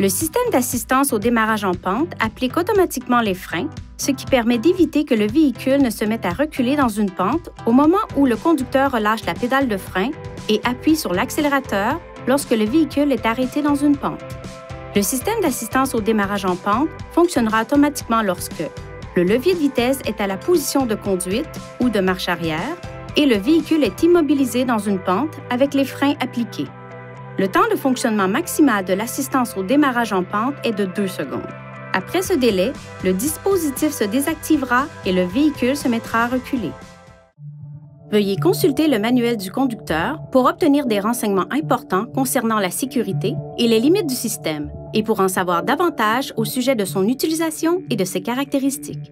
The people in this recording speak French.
Le système d'assistance au démarrage en pente applique automatiquement les freins, ce qui permet d'éviter que le véhicule ne se mette à reculer dans une pente au moment où le conducteur relâche la pédale de frein et appuie sur l'accélérateur lorsque le véhicule est arrêté dans une pente. Le système d'assistance au démarrage en pente fonctionnera automatiquement lorsque le levier de vitesse est à la position de conduite ou de marche arrière et le véhicule est immobilisé dans une pente avec les freins appliqués. Le temps de fonctionnement maximal de l'assistance au démarrage en pente est de 2 secondes. Après ce délai, le dispositif se désactivera et le véhicule se mettra à reculer. Veuillez consulter le manuel du conducteur pour obtenir des renseignements importants concernant la sécurité et les limites du système et pour en savoir davantage au sujet de son utilisation et de ses caractéristiques.